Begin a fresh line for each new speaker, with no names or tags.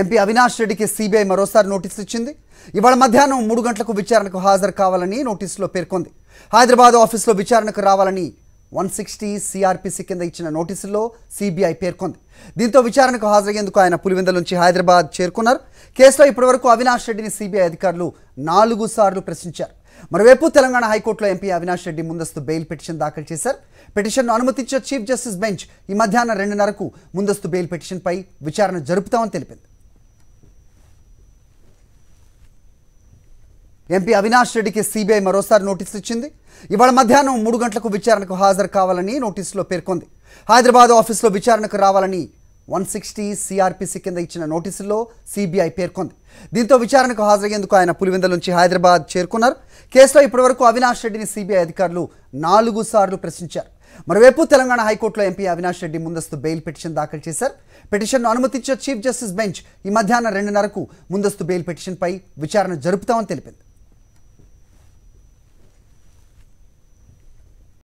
MP Avinash రెడ్డికి CBI మరోసారి నోటీసులు ఇచ్చింది. ఇవాళ మధ్యాహ్నం మూడు గంటలకు విచారణకు హాజరు కావాలని నోటీసులో పేర్కొంది. హైదరాబాద్ ఆఫీసులో విచారణకు రావాలని వన్ సిక్స్టీ సిఆర్పిసి కింద ఇచ్చిన నోటీసుల్లో సిబిఐ పేర్కొంది. దీంతో విచారణకు హాజరయ్యేందుకు ఆయన పులివెందుల నుంచి హైదరాబాద్ చేరుకున్నారు. కేసులో ఇప్పటివరకు అవినాష్ రెడ్డిని సిబిఐ అధికారులు నాలుగు సార్లు ప్రశ్నించారు. మరోవైపు తెలంగాణ హైకోర్టులో ఎంపీ అవినాష్ రెడ్డి ముందస్తు బెయిల్ పిటిషన్ దాఖలు చేశారు. పిటిషన్ను అనుమతించే చీఫ్ జస్టిస్ బెంచ్ ఈ మధ్యాహ్నం రెండున్నరకు ముందస్తు బెయిల్ పిటిషన్పై విచారణ జరుపుతామని తెలిపింది. ఎంపీ అవినాష్ రెడ్డికి సీబీఐ మరోసారి నోటీసులు ఇచ్చింది. ఇవాళ మధ్యాహ్నం మూడు గంటలకు విచారణకు హాజరు కావాలని నోటీసులో పేర్కొంది. హైదరాబాద్ ఆఫీసులో విచారణకు రావాలని వన్ సిక్స్టీ సిఆర్పిసి కింద ఇచ్చిన నోటీసుల్లో సిబిఐ పేర్కొంది. దీంతో విచారణకు హాజరయ్యేందుకు ఆయన పులివెందుల నుంచి హైదరాబాద్ చేరుకున్నారు. కేసులో ఇప్పటివరకు అవినాష్ రెడ్డిని సిబిఐ అధికారులు నాలుగు సార్లు ప్రశ్నించారు. మరోవైపు తెలంగాణ హైకోర్టులో ఎంపీ అవినాష్ రెడ్డి ముందస్తు బెయిల్ పిటిషన్ దాఖలు చేశారు. పిటిషన్ను అనుమతించే చీఫ్ జస్టిస్ బెంచ్ ఈ మధ్యాహ్నం రెండున్నరకు ముందస్తు బెయిల్ పిటిషన్పై విచారణ జరుపుతామని తెలిపింది.